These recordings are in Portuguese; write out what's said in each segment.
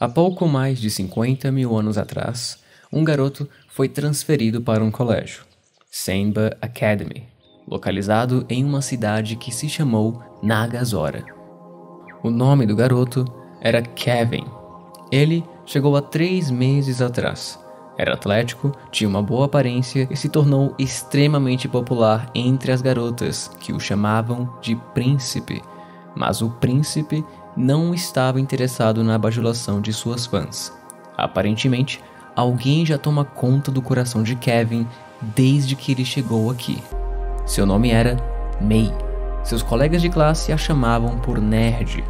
Há pouco mais de 50 mil anos atrás, um garoto foi transferido para um colégio, Senba Academy, localizado em uma cidade que se chamou Nagasora. O nome do garoto era Kevin. Ele chegou há três meses atrás. Era atlético, tinha uma boa aparência e se tornou extremamente popular entre as garotas, que o chamavam de príncipe. Mas o príncipe não estava interessado na bajulação de suas fãs. Aparentemente, alguém já toma conta do coração de Kevin desde que ele chegou aqui. Seu nome era May. Seus colegas de classe a chamavam por nerd.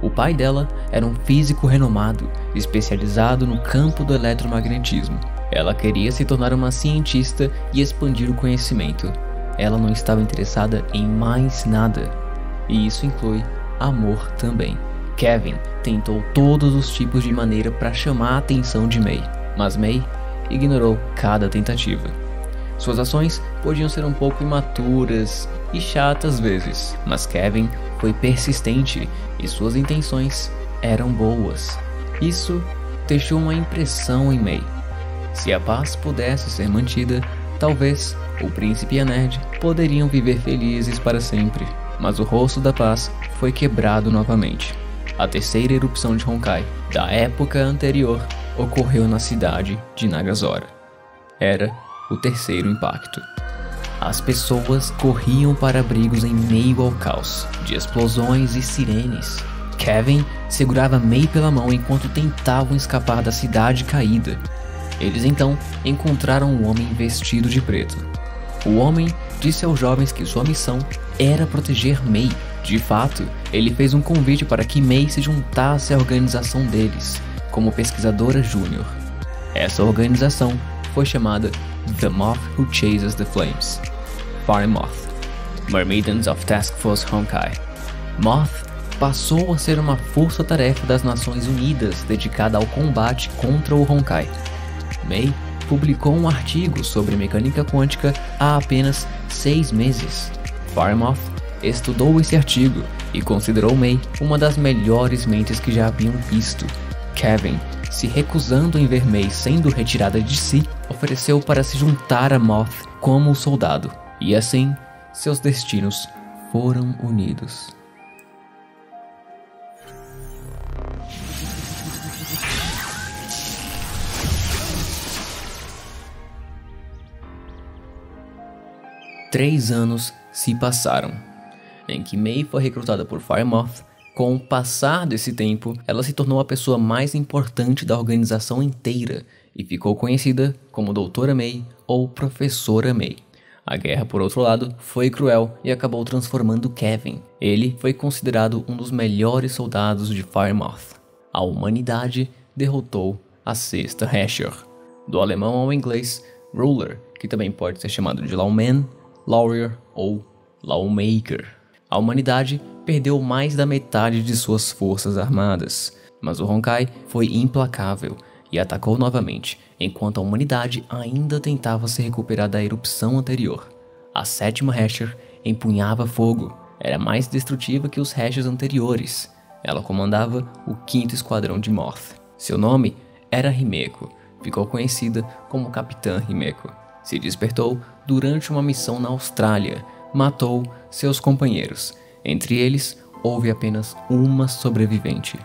O pai dela era um físico renomado, especializado no campo do eletromagnetismo. Ela queria se tornar uma cientista e expandir o conhecimento. Ela não estava interessada em mais nada. E isso inclui amor também. Kevin tentou todos os tipos de maneira para chamar a atenção de May, mas May ignorou cada tentativa. Suas ações podiam ser um pouco imaturas e chatas às vezes, mas Kevin foi persistente e suas intenções eram boas. Isso deixou uma impressão em May. Se a paz pudesse ser mantida, talvez o príncipe e a nerd poderiam viver felizes para sempre. Mas o rosto da paz foi quebrado novamente. A terceira erupção de Honkai, da época anterior, ocorreu na cidade de Nagasora. Era o terceiro impacto. As pessoas corriam para abrigos em meio ao caos, de explosões e sirenes. Kevin segurava May pela mão enquanto tentavam escapar da cidade caída. Eles então encontraram um homem vestido de preto. O homem disse aos jovens que sua missão era proteger May. De fato, ele fez um convite para que May se juntasse à organização deles, como pesquisadora júnior. Essa organização foi chamada The Moth Who Chases the Flames. Fire Moth. Mermaidens of Task Force Honkai. Moth passou a ser uma força-tarefa das Nações Unidas dedicada ao combate contra o Honkai. May publicou um artigo sobre mecânica quântica há apenas seis meses. Firemoth estudou esse artigo e considerou May uma das melhores mentes que já haviam visto. Kevin, se recusando em ver May sendo retirada de si, ofereceu para se juntar a Moth como soldado, e assim seus destinos foram unidos. Três anos se passaram, em que May foi recrutada por Firemoth. Com o passar desse tempo, ela se tornou a pessoa mais importante da organização inteira e ficou conhecida como Doutora May ou Professora May. A guerra, por outro lado, foi cruel e acabou transformando Kevin. Ele foi considerado um dos melhores soldados de Firemoth. A humanidade derrotou a Sexta Hasher. Do alemão ao inglês, Ruler, que também pode ser chamado de Lawman, Lawyer ou Lawmaker. A humanidade perdeu mais da metade de suas forças armadas, mas o Honkai foi implacável e atacou novamente, enquanto a humanidade ainda tentava se recuperar da erupção anterior. A sétima Hasher empunhava fogo, era mais destrutiva que os Hashers anteriores. Ela comandava o quinto esquadrão de Moth. Seu nome era Himeko, ficou conhecida como Capitã Himeko. Se despertou durante uma missão na Austrália, matou seus companheiros. Entre eles, houve apenas uma sobrevivente.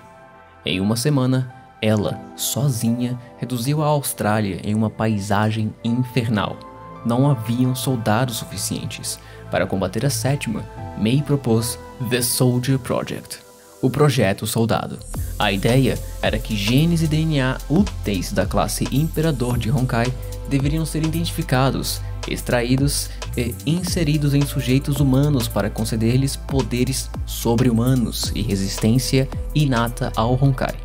Em uma semana, ela, sozinha, reduziu a Austrália em uma paisagem infernal. Não haviam soldados suficientes. Para combater a sétima, May propôs The Soldier Project, o Projeto Soldado. A ideia era que genes e DNA úteis da classe Imperador de Honkai deveriam ser identificados, extraídos e inseridos em sujeitos humanos para conceder-lhes poderes sobre-humanos e resistência inata ao Honkai.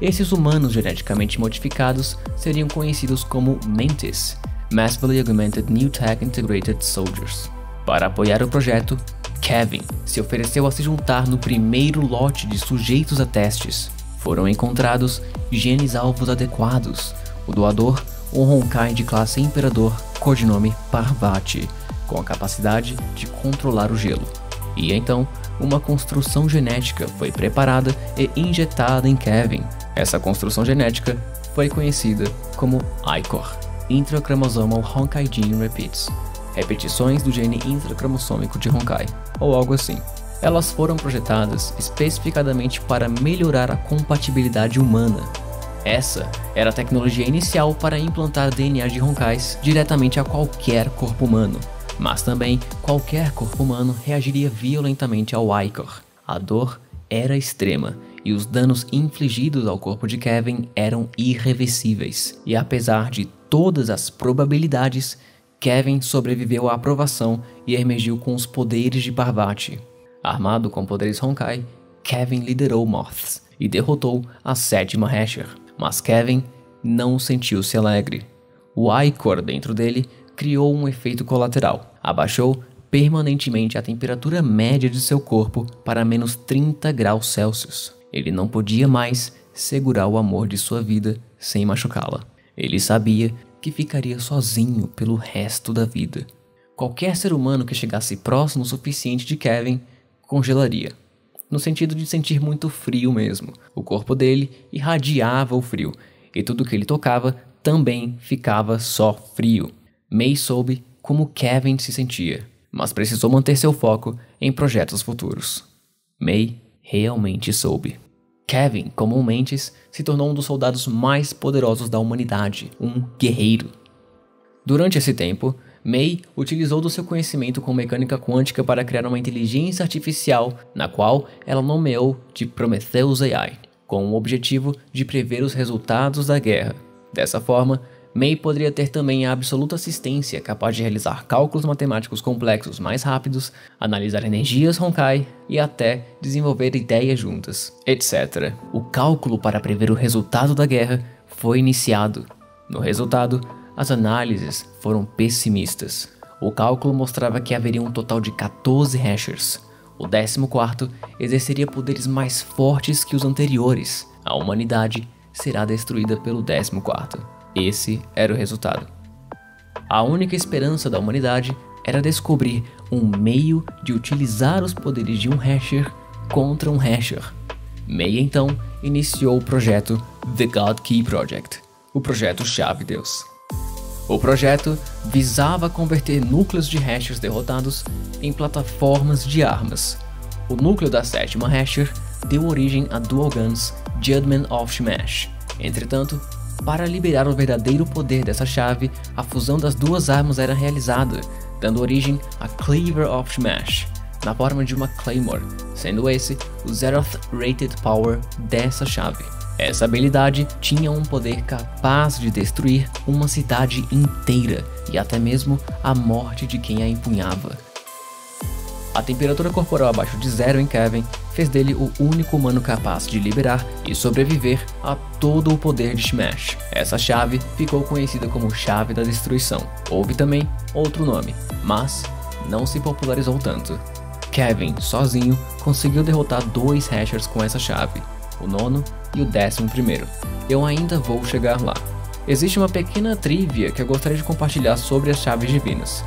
Esses humanos geneticamente modificados seriam conhecidos como Mantis, Massively Augmented New Tech Integrated Soldiers. Para apoiar o projeto, Kevin se ofereceu a se juntar no primeiro lote de sujeitos a testes. Foram encontrados genes alvos adequados. O doador um Honkai de classe Imperador, codinome Parvati, com a capacidade de controlar o gelo. E então, uma construção genética foi preparada e injetada em Kevin. Essa construção genética foi conhecida como ICOR, Intracromosomal Honkai Gene Repeats, repetições do gene intracromossômico de Honkai, ou algo assim. Elas foram projetadas especificadamente para melhorar a compatibilidade humana. Essa era a tecnologia inicial para implantar DNA de Honkais diretamente a qualquer corpo humano, mas também qualquer corpo humano reagiria violentamente ao Icor. A dor era extrema e os danos infligidos ao corpo de Kevin eram irreversíveis. E apesar de todas as probabilidades, Kevin sobreviveu à aprovação e emergiu com os poderes de Parvati. Armado com poderes Honkai, Kevin liderou Moths e derrotou a sétima Hasher, mas Kevin não sentiu-se alegre. O Icor dentro dele criou um efeito colateral, abaixou permanentemente a temperatura média de seu corpo para menos 30 graus Celsius. Ele não podia mais segurar o amor de sua vida sem machucá-la. Ele sabia que ficaria sozinho pelo resto da vida. Qualquer ser humano que chegasse próximo o suficiente de Kevin congelaria, no sentido de sentir muito frio mesmo. O corpo dele irradiava o frio, e tudo que ele tocava também ficava só frio. May soube como Kevin se sentia, mas precisou manter seu foco em projetos futuros. May realmente soube. Kevin, comumente, se tornou um dos soldados mais poderosos da humanidade, um guerreiro. Durante esse tempo, May utilizou do seu conhecimento com mecânica quântica para criar uma inteligência artificial, na qual ela nomeou de Prometheus AI, com o objetivo de prever os resultados da guerra. Dessa forma, May poderia ter também a absoluta assistência, capaz de realizar cálculos matemáticos complexos mais rápidos, analisar energias Honkai e até desenvolver ideias juntas, etc. O cálculo para prever o resultado da guerra foi iniciado. No resultado, as análises foram pessimistas. O cálculo mostrava que haveria um total de 14 hashers. O 14 exerceria poderes mais fortes que os anteriores. A humanidade será destruída pelo 14. Esse era o resultado. A única esperança da humanidade era descobrir um meio de utilizar os poderes de um hasher contra um hasher. May então iniciou o projeto The God Key Project, o projeto Chave Deus. O projeto visava converter núcleos de hashers derrotados em plataformas de armas. O núcleo da sétima hasher deu origem a Dual Guns Judgment of Smash. Entretanto, para liberar o verdadeiro poder dessa chave, a fusão das duas armas era realizada, dando origem a Cleaver of Smash, na forma de uma Claymore, sendo esse o Zeroth Rated Power dessa chave. Essa habilidade tinha um poder capaz de destruir uma cidade inteira e até mesmo a morte de quem a empunhava. A temperatura corporal abaixo de zero em Kevin fez dele o único humano capaz de liberar e sobreviver a todo o poder de Smash. Essa chave ficou conhecida como Chave da Destruição. Houve também outro nome, mas não se popularizou tanto. Kevin, sozinho, conseguiu derrotar dois Hashers com essa chave, o nono e o décimo primeiro. Eu ainda vou chegar lá. Existe uma pequena trivia que eu gostaria de compartilhar sobre as chaves divinas.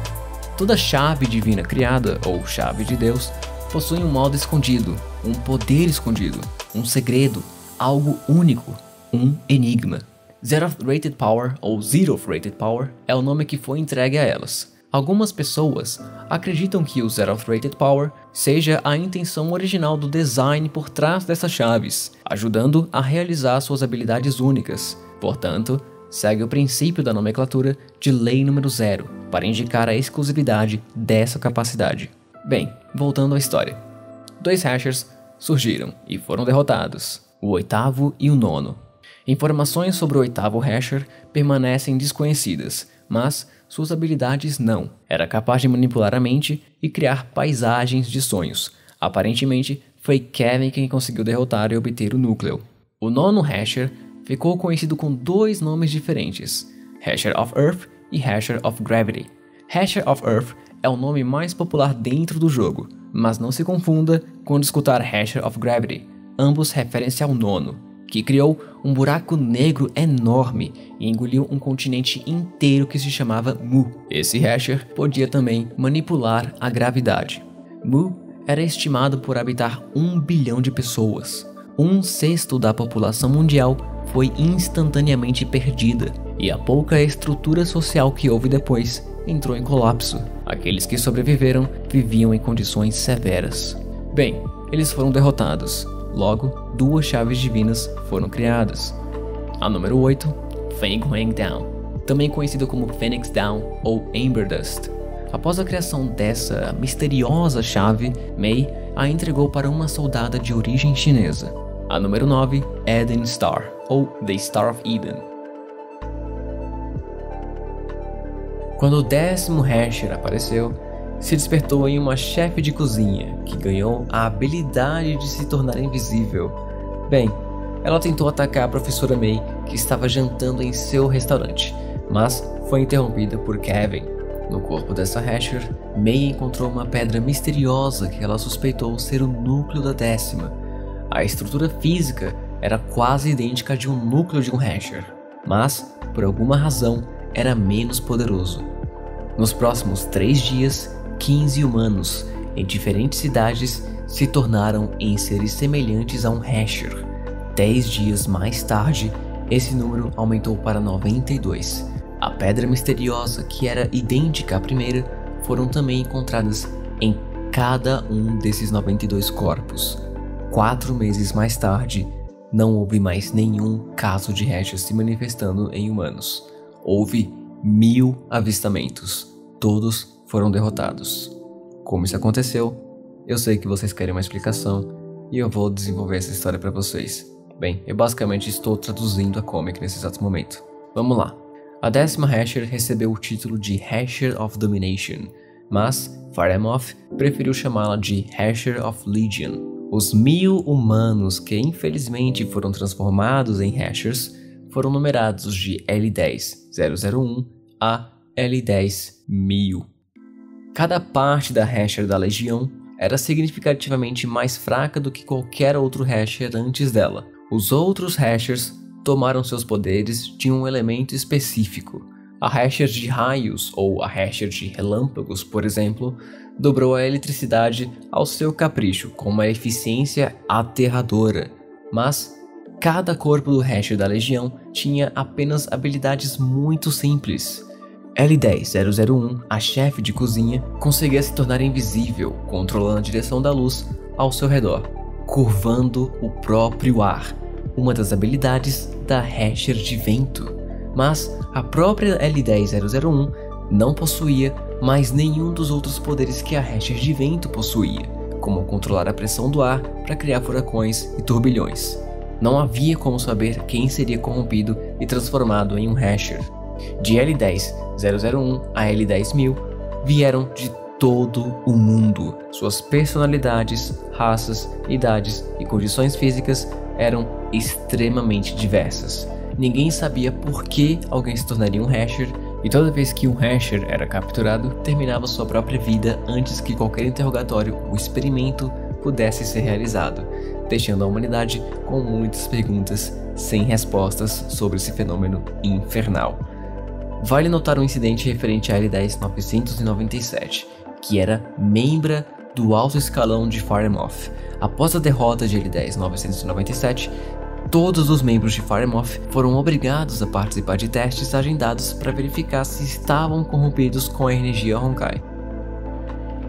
Toda chave divina criada, ou chave de Deus, possui um modo escondido, um poder escondido, um segredo, algo único, um enigma. Zeroth Rated Power, ou Zeroth Rated Power, é o nome que foi entregue a elas. Algumas pessoas acreditam que o Zeroth Rated Power seja a intenção original do design por trás dessas chaves, ajudando a realizar suas habilidades únicas. Portanto, segue o princípio da nomenclatura de Lei número zero para indicar a exclusividade dessa capacidade. Bem, voltando à história. Dois hashers surgiram e foram derrotados, o oitavo e o nono. Informações sobre o oitavo hasher permanecem desconhecidas, mas suas habilidades não. Era capaz de manipular a mente e criar paisagens de sonhos. Aparentemente, foi Kevin quem conseguiu derrotar e obter o núcleo. O nono hasher ficou conhecido com dois nomes diferentes: Hasher of Earth e Hasher of Gravity. Hasher of Earth é o nome mais popular dentro do jogo, mas não se confunda quando escutar Hasher of Gravity, ambos referem-se ao nono, que criou um buraco negro enorme e engoliu um continente inteiro que se chamava Mu. Esse Hasher podia também manipular a gravidade. Mu era estimado por habitar um bilhão de pessoas. Um sexto da população mundial foi instantaneamente perdida, e a pouca estrutura social que houve depois entrou em colapso. Aqueles que sobreviveram viviam em condições severas. Bem, eles foram derrotados. Logo, duas chaves divinas foram criadas. A número 8, Feng Huang Down, também conhecido como Phoenix Down ou Amber Dust. Após a criação dessa misteriosa chave, Mei a entregou para uma soldada de origem chinesa. A número 9, Eden Star, ou The Star of Eden. Quando o décimo Hasher apareceu, se despertou em uma chefe de cozinha que ganhou a habilidade de se tornar invisível. Bem, ela tentou atacar a professora May, que estava jantando em seu restaurante, mas foi interrompida por Kevin. No corpo dessa Hasher, May encontrou uma pedra misteriosa que ela suspeitou ser o núcleo da décima. A estrutura física era quase idêntica à de um núcleo de um Hasher, mas, por alguma razão, era menos poderoso. Nos próximos três dias, 15 humanos em diferentes cidades se tornaram em seres semelhantes a um Hasher. Dez dias mais tarde, esse número aumentou para 92. A pedra misteriosa, que era idêntica à primeira, foram também encontradas em cada um desses 92 corpos. Quatro meses mais tarde, não houve mais nenhum caso de Hasher se manifestando em humanos. Houve mil avistamentos. Todos foram derrotados. Como isso aconteceu? Eu sei que vocês querem uma explicação e eu vou desenvolver essa história para vocês. Bem, eu basicamente estou traduzindo a comic nesse exato momento. Vamos lá. A décima Hasher recebeu o título de Hasher of Domination, mas Faremoth preferiu chamá-la de Hasher of Legion, os mil humanos que infelizmente foram transformados em Hashers foram numerados de L10-001 a L10-1000. Cada parte da Hasher da Legião era significativamente mais fraca do que qualquer outro Hasher antes dela. Os outros Hashers tomaram seus poderes de um elemento específico. A Hasher de raios ou a Hasher de relâmpagos, por exemplo, dobrou a eletricidade ao seu capricho com uma eficiência aterradora, mas cada corpo do resto da legião tinha apenas habilidades muito simples. L10-001, a chefe de cozinha, conseguia se tornar invisível, controlando a direção da luz ao seu redor, curvando o próprio ar, uma das habilidades da Hasher de vento. Mas a própria L10-001 não possuía mais nenhum dos outros poderes que a Hasher de vento possuía, como controlar a pressão do ar para criar furacões e turbilhões. Não havia como saber quem seria corrompido e transformado em um Hasher. De L10-001 a L10-1000 vieram de todo o mundo. Suas personalidades, raças, idades e condições físicas eram extremamente diversas. Ninguém sabia por que alguém se tornaria um Hasher e toda vez que um Hasher era capturado, terminava sua própria vida antes que qualquer interrogatório ou experimento pudesse ser realizado, deixando a humanidade com muitas perguntas sem respostas sobre esse fenômeno infernal. Vale notar um incidente referente a L10 997, que era membra do alto escalão de Firemoth. Após a derrota de L10 997, Todos os membros de Firemoth foram obrigados a participar de testes agendados para verificar se estavam corrompidos com a energia Honkai.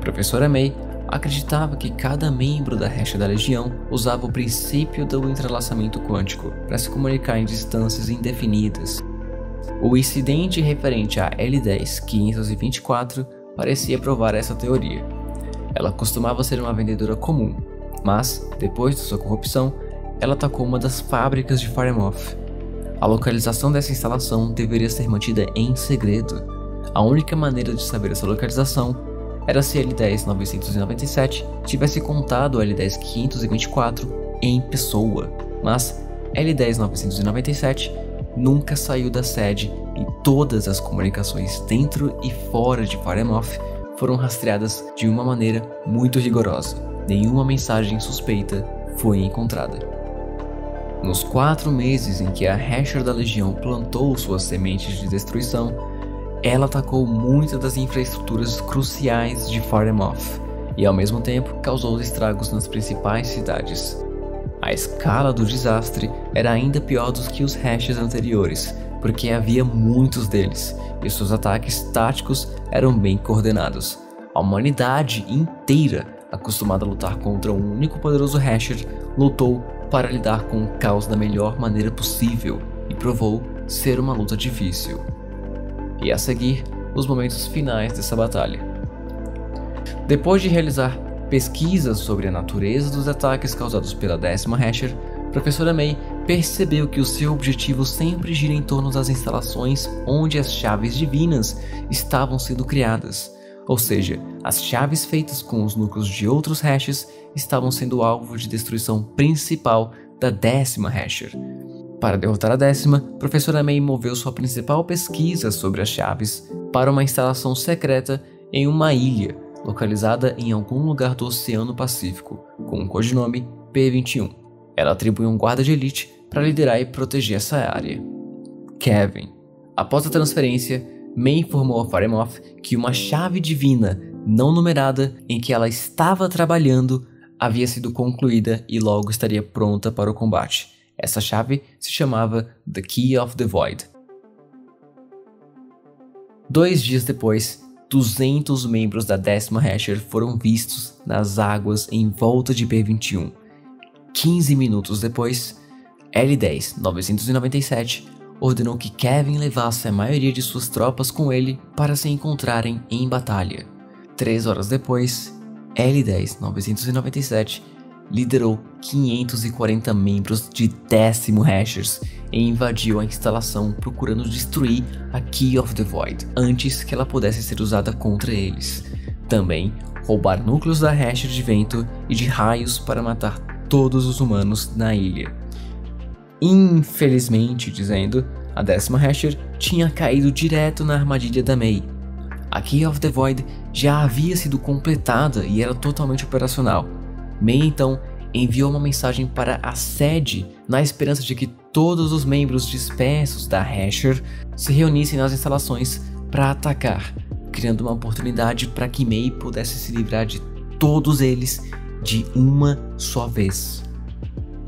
Professora May acreditava que cada membro da Recha da Legião usava o princípio do entrelaçamento quântico para se comunicar em distâncias indefinidas. O incidente referente a L10-524 parecia provar essa teoria. Ela costumava ser uma vendedora comum, mas, depois de sua corrupção, ela atacou uma das fábricas de Firemoth. A localização dessa instalação deveria ser mantida em segredo. A única maneira de saber essa localização era se L10-997 tivesse contado L10-524 em pessoa, mas L10-997 nunca saiu da sede e todas as comunicações dentro e fora de Firemoth foram rastreadas de uma maneira muito rigorosa. Nenhuma mensagem suspeita foi encontrada. Nos quatro meses em que a Hasher da Legião plantou suas sementes de destruição, ela atacou muitas das infraestruturas cruciais de Firemoth. e ao mesmo tempo causou estragos nas principais cidades. A escala do desastre era ainda pior do que os hashes anteriores, porque havia muitos deles e seus ataques táticos eram bem coordenados. A humanidade inteira, acostumada a lutar contra um único poderoso hasher, lutou para lidar com o caos da melhor maneira possível e provou ser uma luta difícil. E a seguir, os momentos finais dessa batalha. Depois de realizar pesquisas sobre a natureza dos ataques causados pela décima Hasher, professora May percebeu que o seu objetivo sempre gira em torno das instalações onde as chaves divinas estavam sendo criadas. Ou seja, as chaves feitas com os núcleos de outros hashes estavam sendo alvo de destruição principal da décima hasher. Para derrotar a décima, professora May moveu sua principal pesquisa sobre as chaves para uma instalação secreta em uma ilha localizada em algum lugar do Oceano Pacífico, com o codinome P-21. Ela atribuiu um guarda de elite para liderar e proteger essa área. Kevin. Após a transferência, May informou a Faremoth que uma chave divina não numerada em que ela estava trabalhando havia sido concluída e logo estaria pronta para o combate. Essa chave se chamava The Key of the Void. Dois dias depois, 200 membros da décima Hasher foram vistos nas águas em volta de B-21. 15 minutos depois, L-10 997 ordenou que Kevin levasse a maioria de suas tropas com ele para se encontrarem em batalha. Três horas depois, L-10 997 liderou 540 membros de décimo Hashers e invadiu a instalação procurando destruir a Key of the Void antes que ela pudesse ser usada contra eles. Também roubar núcleos da Hasher de vento e de raios para matar todos os humanos na ilha. Infelizmente, dizendo, a décima Hasher tinha caído direto na armadilha da May. A Key of the Void já havia sido completada e era totalmente operacional. May então enviou uma mensagem para a sede na esperança de que todos os membros dispersos da Hasher se reunissem nas instalações para atacar, criando uma oportunidade para que May pudesse se livrar de todos eles de uma só vez.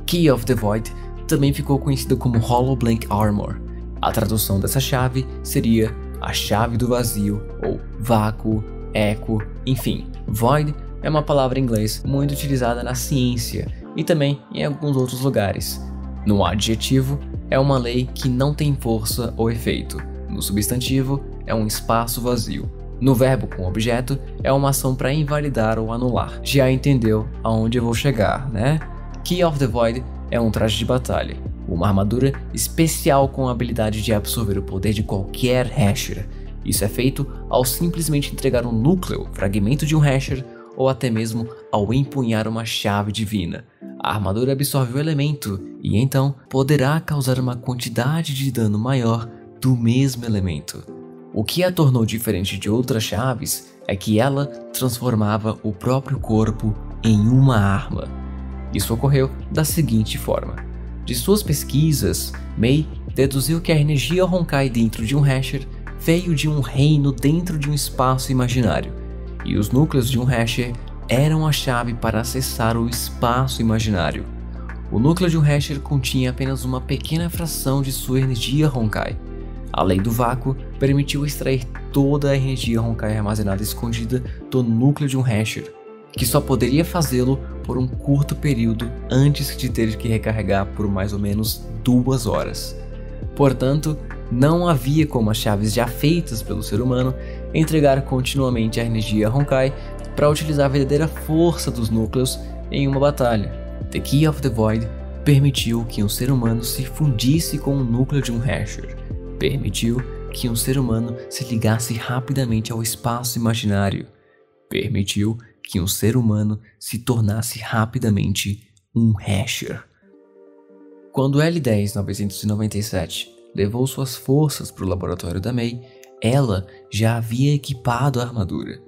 Key of the Void também ficou conhecido como Hollow Blank Armor. A tradução dessa chave seria a chave do vazio ou vácuo, eco, enfim. Void é uma palavra em inglês muito utilizada na ciência e também em alguns outros lugares. No adjetivo, é uma lei que não tem força ou efeito. No substantivo, é um espaço vazio. No verbo com objeto, é uma ação para invalidar ou anular. Já entendeu aonde eu vou chegar, né? Key of the Void é um traje de batalha, uma armadura especial com a habilidade de absorver o poder de qualquer hasher. Isso é feito ao simplesmente entregar um núcleo, fragmento de um hasher, ou até mesmo ao empunhar uma chave divina. A armadura absorve o elemento e então poderá causar uma quantidade de dano maior do mesmo elemento. O que a tornou diferente de outras chaves é que ela transformava o próprio corpo em uma arma. Isso ocorreu da seguinte forma: de suas pesquisas, May deduziu que a energia Honkai dentro de um hasher veio de um reino dentro de um espaço imaginário, e os núcleos de um hasher eram a chave para acessar o espaço imaginário. O núcleo de um hasher continha apenas uma pequena fração de sua energia Honkai. A lei do vácuo permitiu extrair toda a energia Honkai armazenada escondida do núcleo de um hasher, que só poderia fazê-lo por um curto período antes de ter que recarregar por mais ou menos duas horas. Portanto, não havia como as chaves já feitas pelo ser humano entregar continuamente a energia Honkai para utilizar a verdadeira força dos núcleos em uma batalha. The Key of the Void permitiu que um ser humano se fundisse com o núcleo de um Hasher. Permitiu que um ser humano se ligasse rapidamente ao espaço imaginário. Permitiu que um ser humano se tornasse rapidamente um hasher. Quando L10-997 levou suas forças para o laboratório da May, ela já havia equipado a armadura.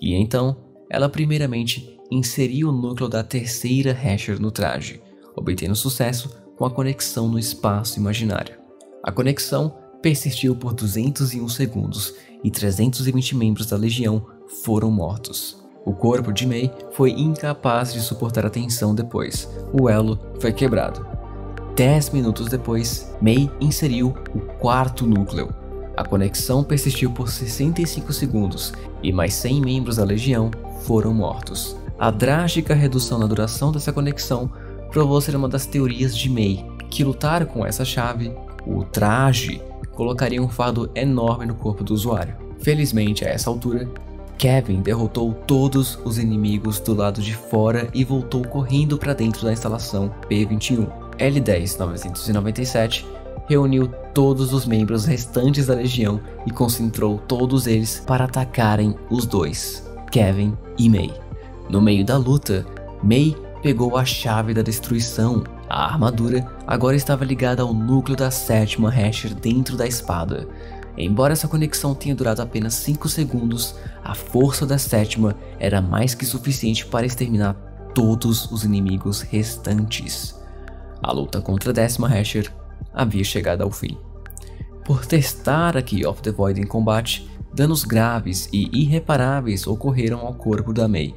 E então, ela primeiramente inseriu o núcleo da terceira hasher no traje, obtendo sucesso com a conexão no espaço imaginário. A conexão persistiu por 201 segundos e 320 membros da legião foram mortos. O corpo de May foi incapaz de suportar a tensão depois. O elo foi quebrado. Dez minutos depois, May inseriu o quarto núcleo. A conexão persistiu por 65 segundos e mais 100 membros da legião foram mortos. A drástica redução na duração dessa conexão provou ser uma das teorias de May, que lutar com essa chave, o traje, colocaria um fardo enorme no corpo do usuário. Felizmente, a essa altura, Kevin derrotou todos os inimigos do lado de fora e voltou correndo para dentro da instalação P-21. L-10-997 reuniu todos os membros restantes da legião e concentrou todos eles para atacarem os dois, Kevin e May. No meio da luta, May pegou a chave da destruição. A armadura agora estava ligada ao núcleo da sétima Hasher dentro da espada. Embora essa conexão tenha durado apenas 5 segundos, a força da sétima era mais que suficiente para exterminar todos os inimigos restantes. A luta contra a décima Hasher havia chegado ao fim. Por testar a Key of the Void em combate, danos graves e irreparáveis ocorreram ao corpo da Mei.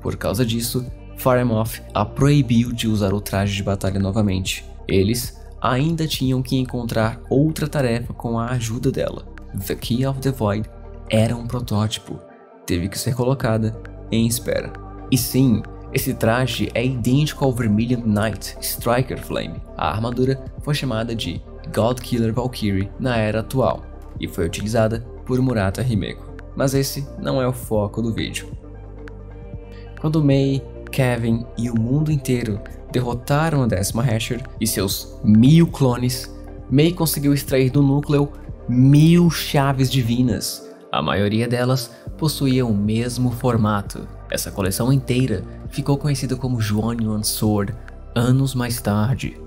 Por causa disso, Firemoth a proibiu de usar o traje de batalha novamente. Eles ainda tinham que encontrar outra tarefa com a ajuda dela. The Key of the Void era um protótipo, teve que ser colocada em espera. E sim, esse traje é idêntico ao Vermilion Knight Striker Flame. A armadura foi chamada de God Killer Valkyrie na era atual e foi utilizada por Murata Himeko. Mas esse não é o foco do vídeo. Quando Mei Kevin e o mundo inteiro derrotaram a décima Hasher e seus mil clones, May conseguiu extrair do núcleo mil chaves divinas. A maioria delas possuía o mesmo formato. Essa coleção inteira ficou conhecida como Juonion Sword anos mais tarde.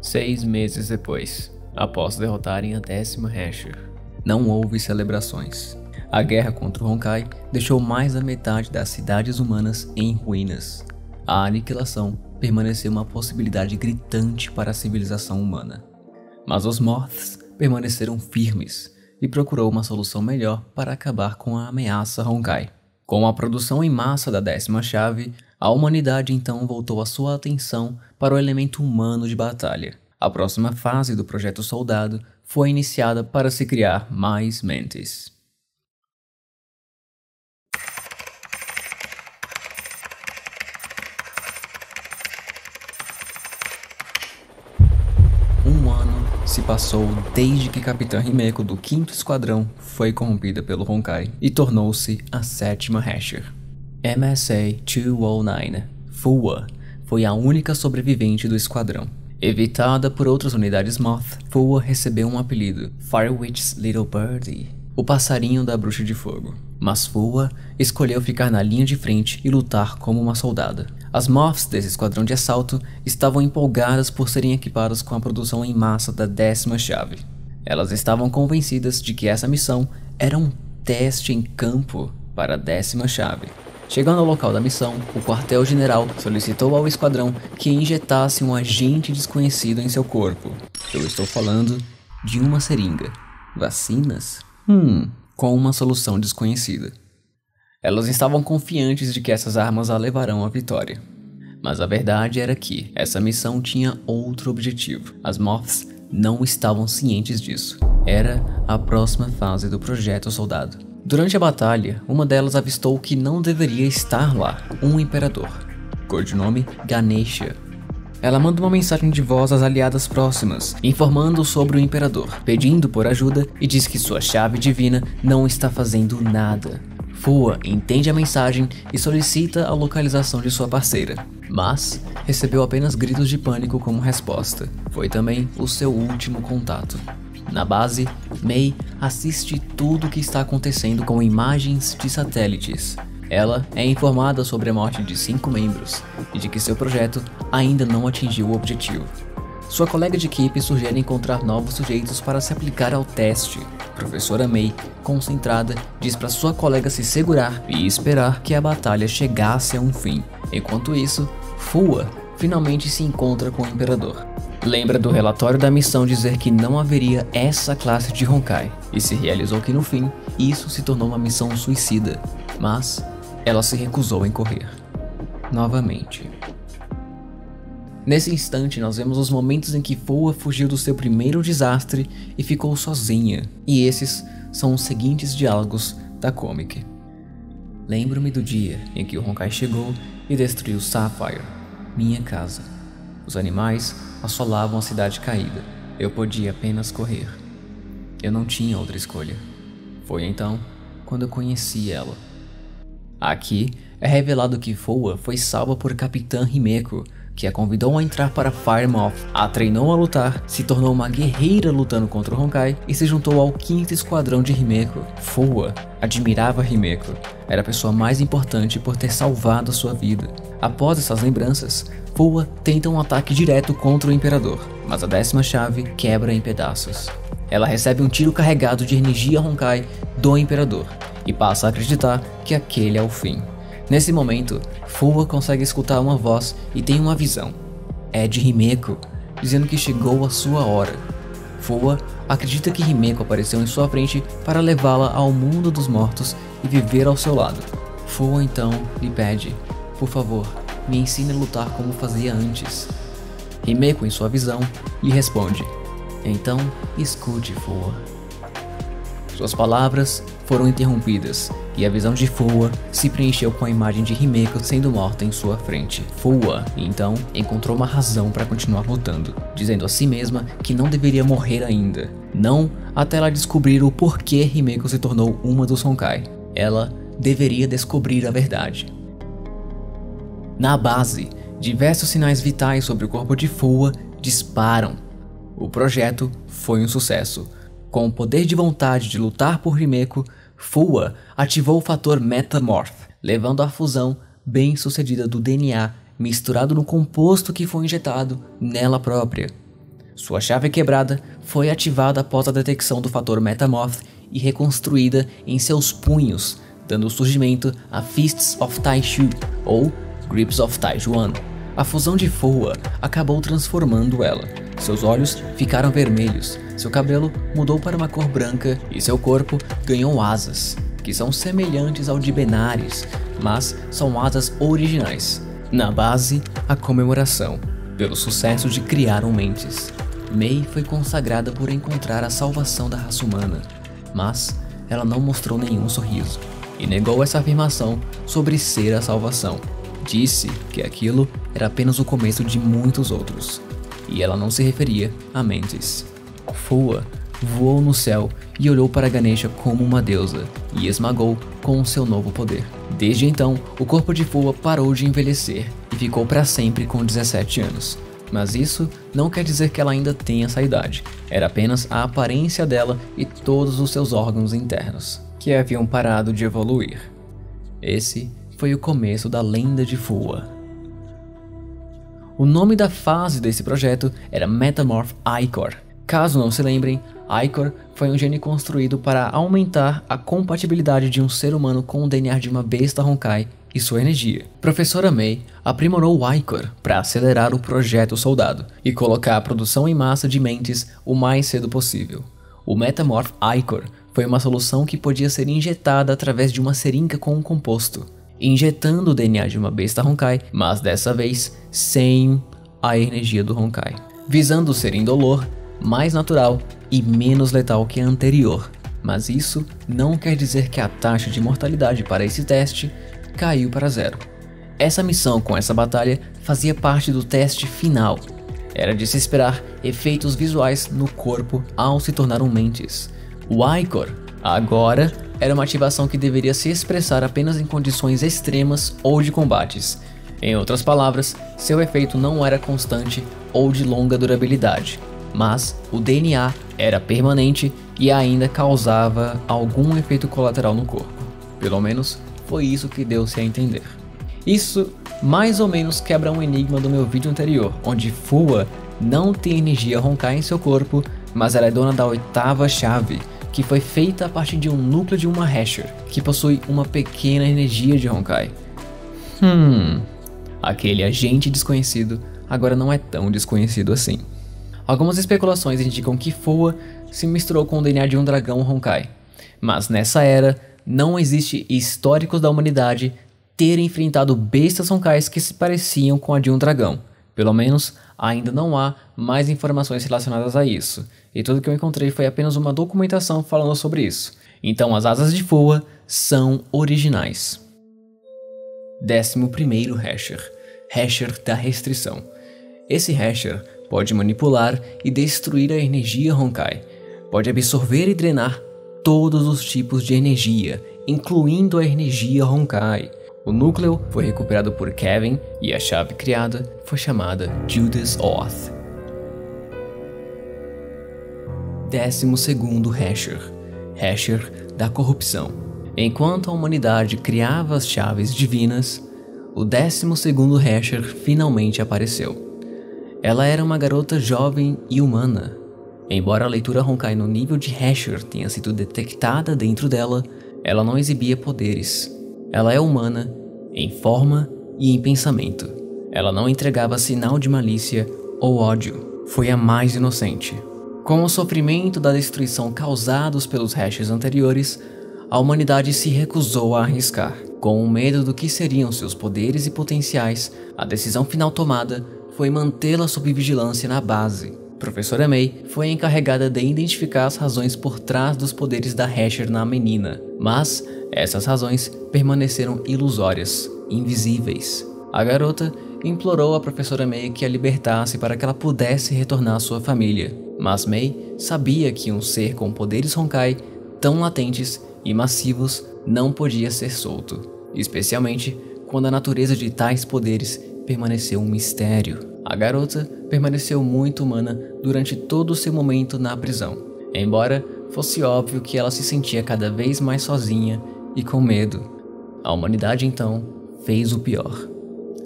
Seis meses depois, após derrotarem a décima Hasher, não houve celebrações. A guerra contra o Honkai deixou mais da metade das cidades humanas em ruínas. A aniquilação permaneceu uma possibilidade gritante para a civilização humana. Mas os Moths permaneceram firmes e procurou uma solução melhor para acabar com a ameaça Honkai. Com a produção em massa da décima chave, a humanidade então voltou a sua atenção para o elemento humano de batalha. A próxima fase do projeto Soldado foi iniciada para se criar mais mentes. Passou desde que Capitã Himeko do 5 Esquadrão foi corrompida pelo Honkai e tornou-se a sétima Hasher. MSA-209, FUA, foi a única sobrevivente do esquadrão. Evitada por outras unidades Moth, FUA recebeu um apelido, Firewitch's Little Birdie, o passarinho da bruxa de fogo. Mas FUA escolheu ficar na linha de frente e lutar como uma soldada. As Moths desse esquadrão de assalto estavam empolgadas por serem equipadas com a produção em massa da décima chave. Elas estavam convencidas de que essa missão era um teste em campo para a décima chave. Chegando ao local da missão, o quartel-general solicitou ao esquadrão que injetasse um agente desconhecido em seu corpo. Eu estou falando de uma seringa. Vacinas? Hum, com uma solução desconhecida. Elas estavam confiantes de que essas armas a levarão à vitória. Mas a verdade era que essa missão tinha outro objetivo. As Moths não estavam cientes disso. Era a próxima fase do projeto Soldado. Durante a batalha, uma delas avistou que não deveria estar lá, um imperador. Codinome Ganesha. Ela manda uma mensagem de voz às aliadas próximas, informando sobre o imperador, pedindo por ajuda e diz que sua chave divina não está fazendo nada. Fua entende a mensagem e solicita a localização de sua parceira, mas recebeu apenas gritos de pânico como resposta. Foi também o seu último contato. Na base, Mei assiste tudo o que está acontecendo com imagens de satélites. Ela é informada sobre a morte de cinco membros e de que seu projeto ainda não atingiu o objetivo. Sua colega de equipe sugere encontrar novos sujeitos para se aplicar ao teste. Professora May, concentrada, diz para sua colega se segurar e esperar que a batalha chegasse a um fim. Enquanto isso, Fua finalmente se encontra com o Imperador. Lembra do relatório da missão dizer que não haveria essa classe de Honkai, e se realizou que no fim, isso se tornou uma missão suicida, mas ela se recusou em correr. Novamente. Nesse instante, nós vemos os momentos em que Foa fugiu do seu primeiro desastre e ficou sozinha, e esses são os seguintes diálogos da comic. Lembro-me do dia em que o Honkai chegou e destruiu Sapphire, minha casa. Os animais assolavam a cidade caída. Eu podia apenas correr. Eu não tinha outra escolha. Foi então quando eu conheci ela. Aqui é revelado que Foa foi salva por Capitã Himeko, que a convidou a entrar para Firemoth, a treinou a lutar, se tornou uma guerreira lutando contra o Honkai e se juntou ao quinto esquadrão de Himeko. Foa admirava Himeko, era a pessoa mais importante por ter salvado sua vida. Após essas lembranças, Foa tenta um ataque direto contra o Imperador, mas a décima chave quebra em pedaços. Ela recebe um tiro carregado de energia Honkai do Imperador e passa a acreditar que aquele é o fim. Nesse momento, Fua consegue escutar uma voz e tem uma visão. É de Himeko, dizendo que chegou a sua hora. Fua acredita que Himeko apareceu em sua frente para levá-la ao mundo dos mortos e viver ao seu lado. Fua então lhe pede: Por favor, me ensine a lutar como fazia antes. Himeko, em sua visão, lhe responde: Então escute, Fua. Suas palavras foram interrompidas e a visão de Fua se preencheu com a imagem de Himeko sendo morta em sua frente. Fua, então, encontrou uma razão para continuar lutando, dizendo a si mesma que não deveria morrer ainda. Não até ela descobrir o porquê Himeko se tornou uma dos Honkai. Ela deveria descobrir a verdade. Na base, diversos sinais vitais sobre o corpo de Fua disparam. O projeto foi um sucesso com o poder de vontade de lutar por Himeko, Fua ativou o fator Metamorph, levando à fusão bem sucedida do DNA misturado no composto que foi injetado nela própria. Sua chave quebrada foi ativada após a detecção do fator Metamorph e reconstruída em seus punhos, dando surgimento a Fists of Taishu ou Grips of Taijuan. A fusão de Fua acabou transformando ela. Seus olhos ficaram vermelhos, seu cabelo mudou para uma cor branca e seu corpo ganhou asas, que são semelhantes ao de Benares, mas são asas originais. Na base, a comemoração, pelo sucesso de criar um Mentes. Mei foi consagrada por encontrar a salvação da raça humana, mas ela não mostrou nenhum sorriso e negou essa afirmação sobre ser a salvação. Disse que aquilo era apenas o começo de muitos outros, e ela não se referia a Mentes. Fua voou no céu e olhou para Ganesha como uma deusa e esmagou com seu novo poder. Desde então, o corpo de Fua parou de envelhecer e ficou para sempre com 17 anos. Mas isso não quer dizer que ela ainda tenha essa idade, era apenas a aparência dela e todos os seus órgãos internos, que haviam parado de evoluir. Esse foi o começo da lenda de Fua. O nome da fase desse projeto era Metamorph Icor, Caso não se lembrem, Icor foi um gene construído para aumentar a compatibilidade de um ser humano com o DNA de uma besta Honkai e sua energia. Professora May aprimorou o Icor para acelerar o projeto Soldado e colocar a produção em massa de mentes o mais cedo possível. O Metamorph Icor foi uma solução que podia ser injetada através de uma seringa com um composto, injetando o DNA de uma besta Honkai, mas dessa vez sem a energia do Honkai. Visando ser indolor, mais natural e menos letal que a anterior. Mas isso não quer dizer que a taxa de mortalidade para esse teste caiu para zero. Essa missão com essa batalha fazia parte do teste final. Era de se esperar efeitos visuais no corpo ao se tornar um Mentes. O Icor, agora, era uma ativação que deveria se expressar apenas em condições extremas ou de combates. Em outras palavras, seu efeito não era constante ou de longa durabilidade, mas o DNA era permanente e ainda causava algum efeito colateral no corpo. Pelo menos foi isso que deu-se a entender. Isso mais ou menos quebra um enigma do meu vídeo anterior, onde Fua não tem energia roncar em seu corpo, mas ela é dona da oitava chave, que foi feita a partir de um núcleo de uma Hasher, que possui uma pequena energia de Honkai. Hum, aquele agente desconhecido agora não é tão desconhecido assim. Algumas especulações indicam que Fua se misturou com o DNA de um dragão Honkai, mas nessa era não existe históricos da humanidade ter enfrentado bestas Honkais que se pareciam com a de um dragão. Pelo menos ainda não há mais informações relacionadas a isso, e tudo que eu encontrei foi apenas uma documentação falando sobre isso. Então as asas de Fua são originais. 11 Hasher Hasher da restrição. Esse Hasher pode manipular e destruir a energia Honkai, pode absorver e drenar todos os tipos de energia, incluindo a energia Honkai. O núcleo foi recuperado por Kevin e a chave criada foi chamada Judas Oath. 12 Hasher Hasher da corrupção. Enquanto a humanidade criava as chaves divinas, o 12 Hasher finalmente apareceu. Ela era uma garota jovem e humana. Embora a leitura Honkai no nível de Hasher tenha sido detectada dentro dela, ela não exibia poderes. Ela é humana em forma e em pensamento. Ela não entregava sinal de malícia ou ódio. Foi a mais inocente. Com o sofrimento da destruição causados pelos Hashes anteriores, a humanidade se recusou a arriscar. Com o medo do que seriam seus poderes e potenciais, a decisão final tomada foi mantê-la sob vigilância na base. Professora May foi encarregada de identificar as razões por trás dos poderes da Hasher na menina, mas essas razões permaneceram ilusórias, invisíveis. A garota implorou a professora May que a libertasse para que ela pudesse retornar à sua família, mas May sabia que um ser com poderes Honkai tão latentes e massivos não podia ser solto, especialmente quando a natureza de tais poderes permaneceu um mistério. A garota permaneceu muito humana durante todo o seu momento na prisão, embora fosse óbvio que ela se sentia cada vez mais sozinha e com medo. A humanidade então fez o pior.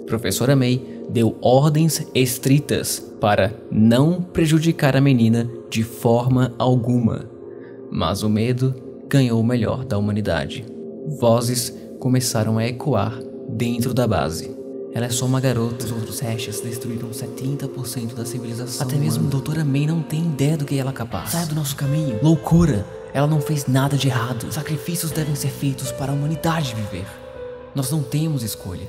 Professora May deu ordens estritas para não prejudicar a menina de forma alguma, mas o medo ganhou o melhor da humanidade. Vozes começaram a ecoar dentro da base. Ela é só uma garota. Os outros Hashes destruíram 70% da civilização. Até mesmo a Doutora May não tem ideia do que ela é capaz. Saia do nosso caminho. Loucura. Ela não fez nada de errado. Sacrifícios devem ser feitos para a humanidade viver. Nós não temos escolha.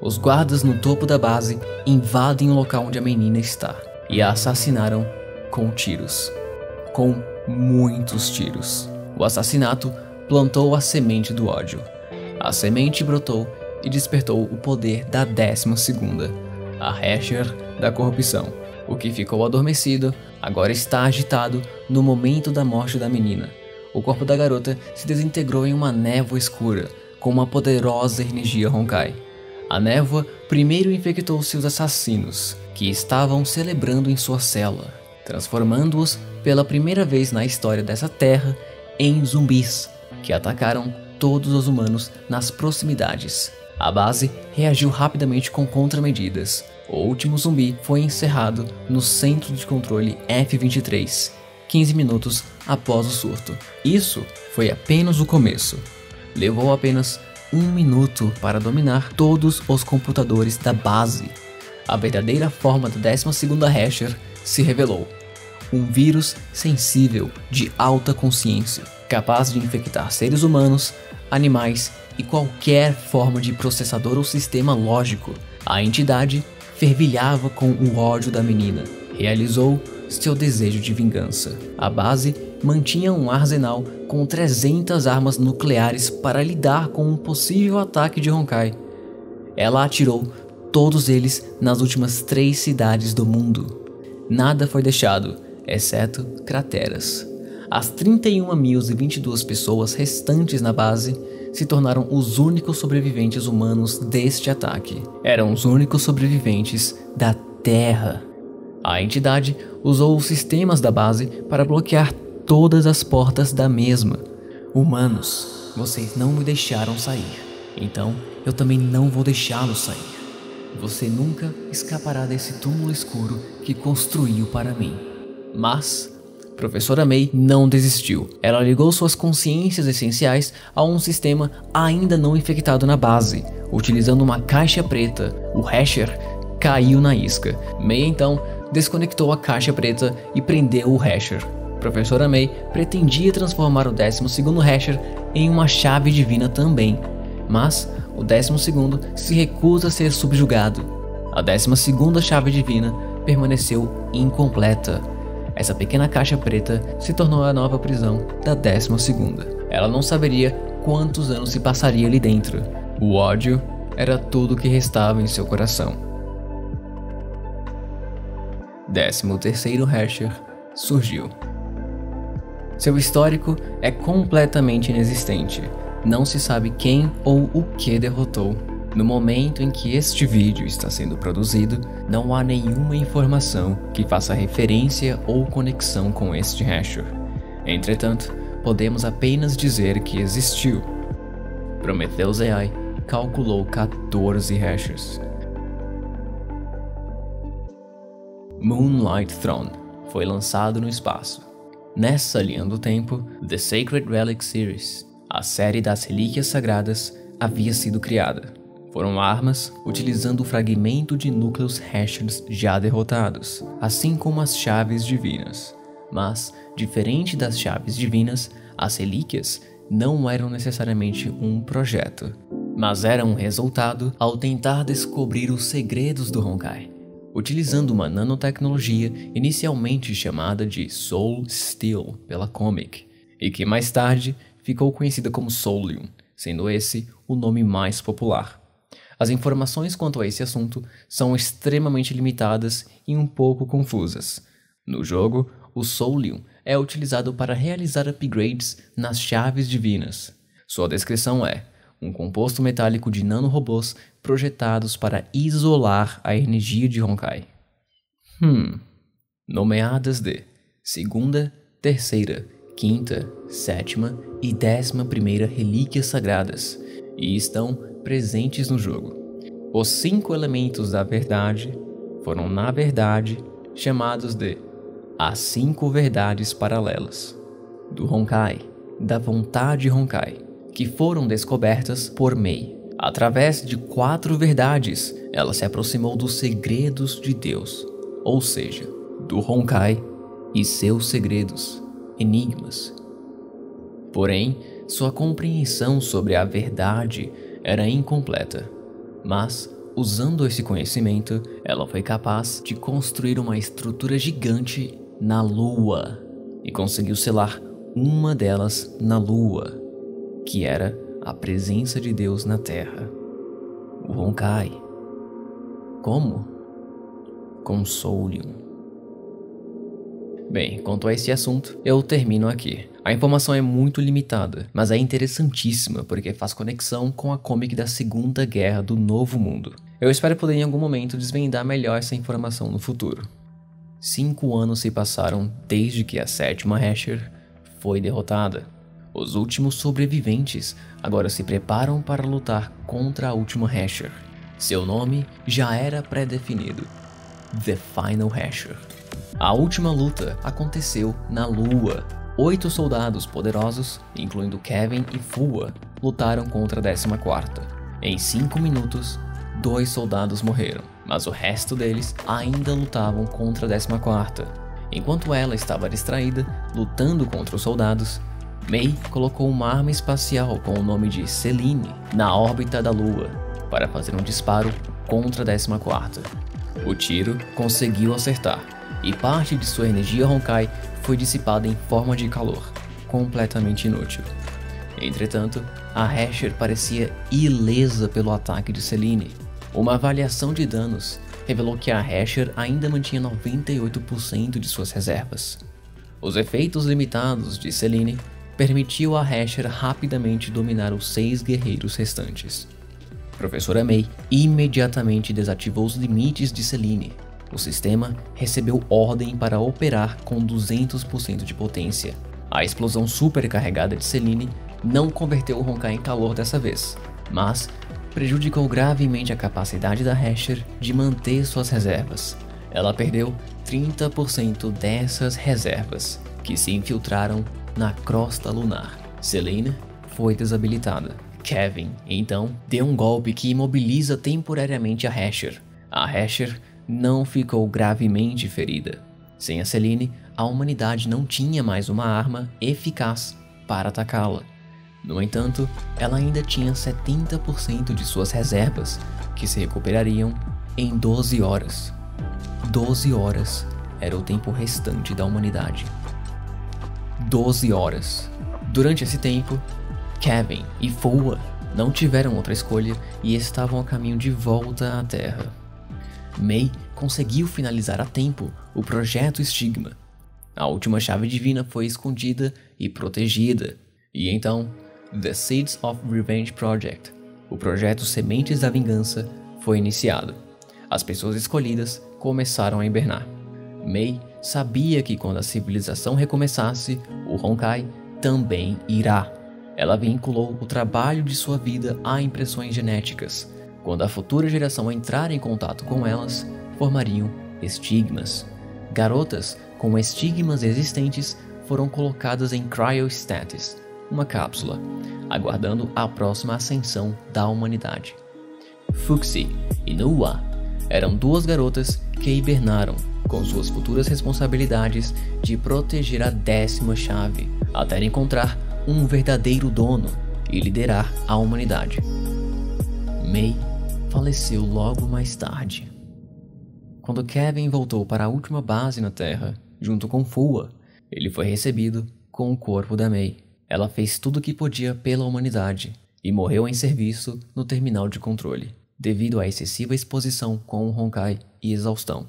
Os guardas no topo da base invadem o local onde a menina está e a assassinaram com tiros. Com muitos tiros. O assassinato plantou a semente do ódio. A semente brotou e despertou o poder da décima segunda, a Hasher da corrupção. O que ficou adormecido agora está agitado no momento da morte da menina. O corpo da garota se desintegrou em uma névoa escura, com uma poderosa energia Honkai. A névoa primeiro infectou seus assassinos, que estavam celebrando em sua cela transformando-os pela primeira vez na história dessa terra em zumbis, que atacaram todos os humanos nas proximidades. A base reagiu rapidamente com contramedidas. O último zumbi foi encerrado no centro de controle F-23, 15 minutos após o surto. Isso foi apenas o começo. Levou apenas um minuto para dominar todos os computadores da base. A verdadeira forma da 12ª Hasher se revelou um vírus sensível de alta consciência, capaz de infectar seres humanos, animais e qualquer forma de processador ou sistema lógico. A entidade fervilhava com o ódio da menina, realizou seu desejo de vingança. A base mantinha um arsenal com 300 armas nucleares para lidar com um possível ataque de Honkai. Ela atirou todos eles nas últimas três cidades do mundo. Nada foi deixado exceto crateras. As 31.022 pessoas restantes na base se tornaram os únicos sobreviventes humanos deste ataque. Eram os únicos sobreviventes da Terra. A entidade usou os sistemas da base para bloquear todas as portas da mesma. Humanos, vocês não me deixaram sair, então eu também não vou deixá-los sair. Você nunca escapará desse túmulo escuro que construiu para mim. Mas Professora May não desistiu. Ela ligou suas consciências essenciais a um sistema ainda não infectado na base, utilizando uma caixa preta, o Hasher, caiu na isca. May então desconectou a caixa preta e prendeu o Hasher. Professora May pretendia transformar o 12º Hasher em uma chave divina também, mas o 12º se recusa a ser subjugado. A 12ª chave divina permaneceu incompleta. Essa pequena caixa preta se tornou a nova prisão da 12ª. Ela não saberia quantos anos se passaria ali dentro. O ódio era tudo que restava em seu coração. 13º Hasher surgiu. Seu histórico é completamente inexistente. Não se sabe quem ou o que derrotou. No momento em que este vídeo está sendo produzido, não há nenhuma informação que faça referência ou conexão com este hasher. Entretanto, podemos apenas dizer que existiu. Prometheus AI calculou 14 hashers. Moonlight Throne foi lançado no espaço. Nessa linha do tempo, The Sacred Relic Series, a série das relíquias sagradas, havia sido criada. Foram armas utilizando fragmento de núcleos hashers já derrotados, assim como as chaves divinas. Mas, diferente das chaves divinas, as relíquias não eram necessariamente um projeto, mas eram um resultado ao tentar descobrir os segredos do Honkai utilizando uma nanotecnologia inicialmente chamada de Soul Steel pela Comic, e que mais tarde ficou conhecida como Soulium, sendo esse o nome mais popular. As informações quanto a esse assunto são extremamente limitadas e um pouco confusas. No jogo, o Soulium é utilizado para realizar upgrades nas chaves divinas. Sua descrição é um composto metálico de nanorobôs projetados para isolar a energia de Honkai. Hum. Nomeadas de segunda, terceira, quinta, sétima e décima primeira relíquias sagradas e estão presentes no jogo. Os cinco elementos da verdade foram, na verdade, chamados de as cinco verdades paralelas do Honkai, da vontade Honkai que foram descobertas por Mei. Através de quatro verdades, ela se aproximou dos segredos de Deus, ou seja, do Honkai e seus segredos, enigmas. Porém, sua compreensão sobre a verdade era incompleta, mas, usando esse conhecimento, ela foi capaz de construir uma estrutura gigante na Lua e conseguiu selar uma delas na Lua que era a presença de Deus na terra. O Honkai. Como? Consolium. Bem, quanto a esse assunto, eu termino aqui. A informação é muito limitada, mas é interessantíssima porque faz conexão com a comic da Segunda Guerra do Novo Mundo. Eu espero poder em algum momento desvendar melhor essa informação no futuro. Cinco anos se passaram desde que a sétima Hasher foi derrotada. Os últimos sobreviventes agora se preparam para lutar contra a última Hasher. Seu nome já era pré-definido: The Final Hasher. A última luta aconteceu na Lua. Oito soldados poderosos, incluindo Kevin e Fua, lutaram contra a 14. Em cinco minutos, dois soldados morreram, mas o resto deles ainda lutavam contra a 14. Enquanto ela estava distraída, lutando contra os soldados, May colocou uma arma espacial com o nome de Celine na órbita da Lua para fazer um disparo contra a 14. O tiro conseguiu acertar e parte de sua energia Honkai foi dissipada em forma de calor, completamente inútil. Entretanto, a Hasher parecia ilesa pelo ataque de Celine. Uma avaliação de danos revelou que a Hasher ainda mantinha 98% de suas reservas. Os efeitos limitados de Celine permitiu a Hasher rapidamente dominar os seis guerreiros restantes. Professora May imediatamente desativou os limites de Celine. O sistema recebeu ordem para operar com 200% de potência. A explosão supercarregada de Celine não converteu o Honkai em calor dessa vez, mas prejudicou gravemente a capacidade da Hasher de manter suas reservas. Ela perdeu 30% dessas reservas, que se infiltraram na crosta lunar. Selena foi desabilitada. Kevin, então, deu um golpe que imobiliza temporariamente a Hasher. A Hesher não ficou gravemente ferida. Sem a Celine, a humanidade não tinha mais uma arma eficaz para atacá-la. No entanto, ela ainda tinha 70% de suas reservas, que se recuperariam em 12 horas. 12 horas era o tempo restante da humanidade. 12 horas. Durante esse tempo, Kevin e Fua não tiveram outra escolha e estavam a caminho de volta à Terra. May conseguiu finalizar a tempo o projeto Stigma. A última chave divina foi escondida e protegida, e então, The Seeds of Revenge Project, o projeto Sementes da Vingança, foi iniciado. As pessoas escolhidas começaram a hibernar. May sabia que quando a civilização recomeçasse, o Honkai também irá. Ela vinculou o trabalho de sua vida a impressões genéticas. Quando a futura geração entrar em contato com elas, formariam estigmas. Garotas com estigmas existentes foram colocadas em cryostasis, uma cápsula, aguardando a próxima ascensão da humanidade. Fuxi e Nua eram duas garotas que hibernaram com suas futuras responsabilidades de proteger a décima chave, até encontrar um verdadeiro dono e liderar a humanidade. May faleceu logo mais tarde. Quando Kevin voltou para a última base na Terra, junto com Fua, ele foi recebido com o corpo da May. Ela fez tudo o que podia pela humanidade e morreu em serviço no terminal de controle, devido à excessiva exposição com o Honkai e exaustão.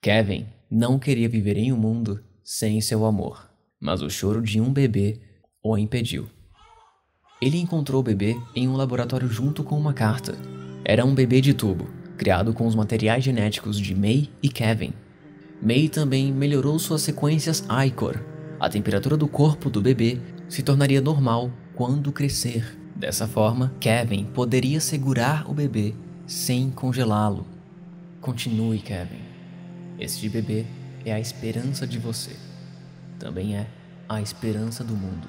Kevin não queria viver em um mundo sem seu amor, mas o choro de um bebê o impediu. Ele encontrou o bebê em um laboratório junto com uma carta. Era um bebê de tubo, criado com os materiais genéticos de May e Kevin. May também melhorou suas sequências Icor. A temperatura do corpo do bebê se tornaria normal quando crescer. Dessa forma, Kevin poderia segurar o bebê sem congelá-lo. Continue, Kevin. Este bebê é a esperança de você. Também é a esperança do mundo.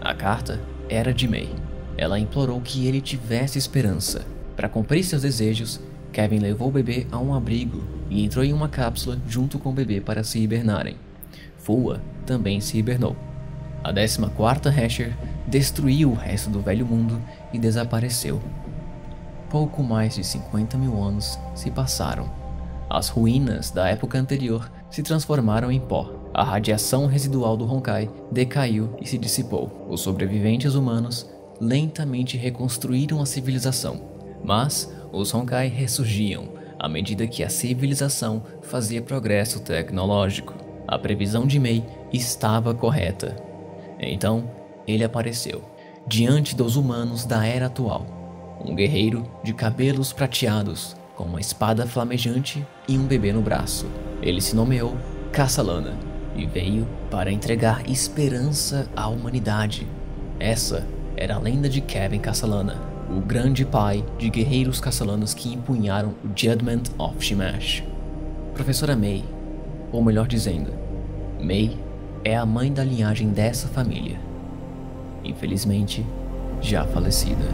A carta era de May. Ela implorou que ele tivesse esperança. Para cumprir seus desejos, Kevin levou o bebê a um abrigo e entrou em uma cápsula junto com o bebê para se hibernarem. Fua também se hibernou. A 14ª Hasher destruiu o resto do velho mundo e desapareceu. Pouco mais de 50 mil anos se passaram. As ruínas da época anterior se transformaram em pó. A radiação residual do Honkai decaiu e se dissipou. Os sobreviventes humanos lentamente reconstruíram a civilização, mas os Honkai ressurgiam à medida que a civilização fazia progresso tecnológico. A previsão de Mei estava correta. Então, ele apareceu diante dos humanos da era atual um guerreiro de cabelos prateados, com uma espada flamejante e um bebê no braço. Ele se nomeou Cassalana e veio para entregar esperança à humanidade. Essa era a lenda de Kevin Cassalana, o grande pai de guerreiros cassalanos que empunharam o Judgment of Shimash. Professora May, ou melhor dizendo, May é a mãe da linhagem dessa família. Infelizmente, já falecida.